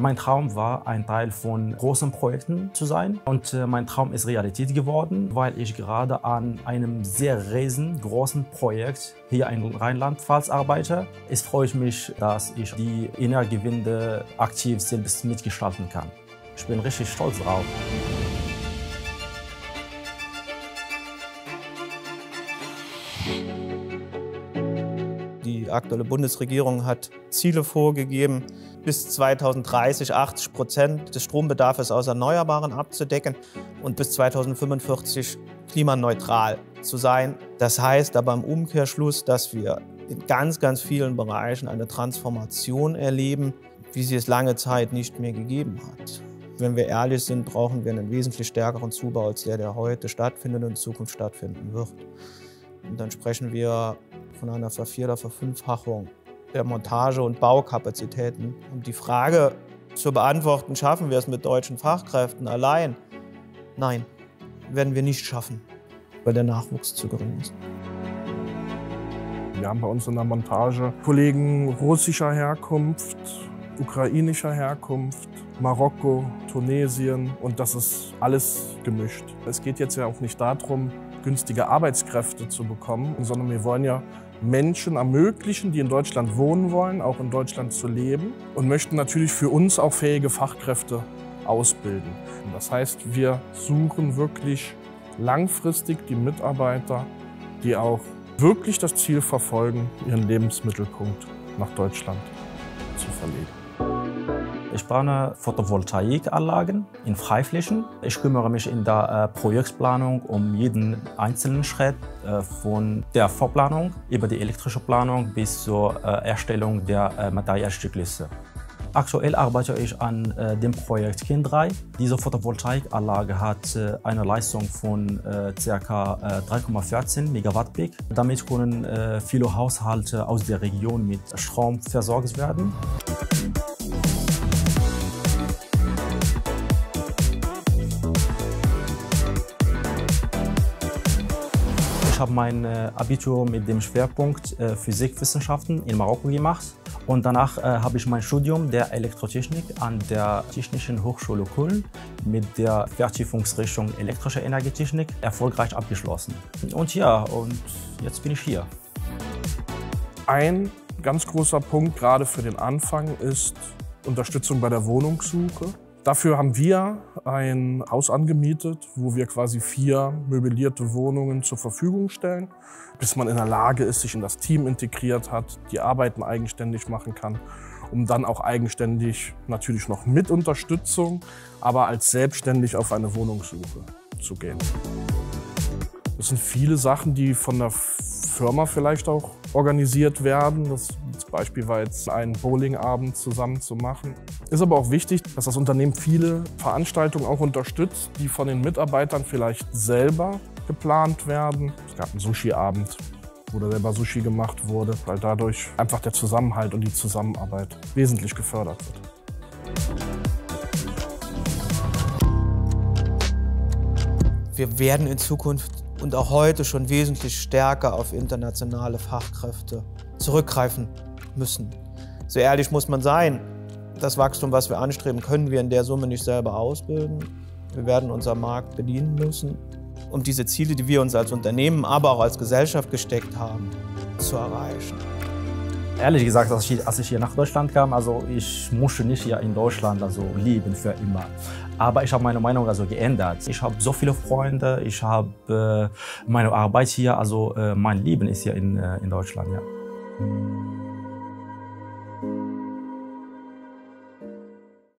Mein Traum war, ein Teil von großen Projekten zu sein. Und äh, mein Traum ist Realität geworden, weil ich gerade an einem sehr riesengroßen Projekt hier in Rheinland-Pfalz arbeite. Es freut mich, dass ich die Energiewende aktiv selbst mitgestalten kann. Ich bin richtig stolz drauf. Die aktuelle Bundesregierung hat Ziele vorgegeben, bis 2030 80 Prozent des Strombedarfs aus Erneuerbaren abzudecken und bis 2045 klimaneutral zu sein. Das heißt aber im Umkehrschluss, dass wir in ganz, ganz vielen Bereichen eine Transformation erleben, wie sie es lange Zeit nicht mehr gegeben hat. Wenn wir ehrlich sind, brauchen wir einen wesentlich stärkeren Zubau als der, der heute stattfindet und in Zukunft stattfinden wird. Und dann sprechen wir von einer Vervier- oder Verfünffachung der Montage- und Baukapazitäten. Um die Frage zu beantworten, schaffen wir es mit deutschen Fachkräften allein? Nein, werden wir nicht schaffen, weil der Nachwuchs zu gering ist. Wir haben bei uns in der Montage Kollegen russischer Herkunft, ukrainischer Herkunft, Marokko, Tunesien und das ist alles gemischt. Es geht jetzt ja auch nicht darum, günstige Arbeitskräfte zu bekommen, sondern wir wollen ja Menschen ermöglichen, die in Deutschland wohnen wollen, auch in Deutschland zu leben und möchten natürlich für uns auch fähige Fachkräfte ausbilden. Das heißt, wir suchen wirklich langfristig die Mitarbeiter, die auch wirklich das Ziel verfolgen, ihren Lebensmittelpunkt nach Deutschland zu verlegen. Ich plane Photovoltaikanlagen in Freiflächen. Ich kümmere mich in der äh, Projektplanung um jeden einzelnen Schritt, äh, von der Vorplanung über die elektrische Planung bis zur äh, Erstellung der Materialstückliste. Aktuell arbeite ich an äh, dem Projekt Kind 3. Diese Photovoltaikanlage hat äh, eine Leistung von äh, ca. 3,14 Megawatt Peak. Damit können viele Haushalte aus der Region mit Strom versorgt werden. Ich habe mein äh, Abitur mit dem Schwerpunkt äh, Physikwissenschaften in Marokko gemacht und danach äh, habe ich mein Studium der Elektrotechnik an der Technischen Hochschule Köln mit der Vertiefungsrichtung elektrische Energietechnik erfolgreich abgeschlossen. Und ja, und jetzt bin ich hier. Ein ganz großer Punkt, gerade für den Anfang, ist Unterstützung bei der Wohnungssuche. Dafür haben wir ein Haus angemietet, wo wir quasi vier möblierte Wohnungen zur Verfügung stellen, bis man in der Lage ist, sich in das Team integriert hat, die Arbeiten eigenständig machen kann, um dann auch eigenständig natürlich noch mit Unterstützung, aber als selbstständig auf eine Wohnungssuche zu gehen. Das sind viele Sachen, die von der Firma vielleicht auch organisiert werden. Das Beispiel war jetzt ein Bowlingabend zusammen zu machen. Ist aber auch wichtig, dass das Unternehmen viele Veranstaltungen auch unterstützt, die von den Mitarbeitern vielleicht selber geplant werden. Es gab einen Sushi-Abend, wo da selber Sushi gemacht wurde, weil dadurch einfach der Zusammenhalt und die Zusammenarbeit wesentlich gefördert wird. Wir werden in Zukunft und auch heute schon wesentlich stärker auf internationale Fachkräfte zurückgreifen müssen. So ehrlich muss man sein, das Wachstum, was wir anstreben, können wir in der Summe nicht selber ausbilden. Wir werden unseren Markt bedienen müssen, um diese Ziele, die wir uns als Unternehmen, aber auch als Gesellschaft gesteckt haben, zu erreichen. Ehrlich gesagt, als ich, als ich hier nach Deutschland kam, also ich musste nicht hier in Deutschland also leben für immer. Aber ich habe meine Meinung also geändert. Ich habe so viele Freunde, ich habe äh, meine Arbeit hier, also äh, mein Leben ist hier in, äh, in Deutschland. Ja.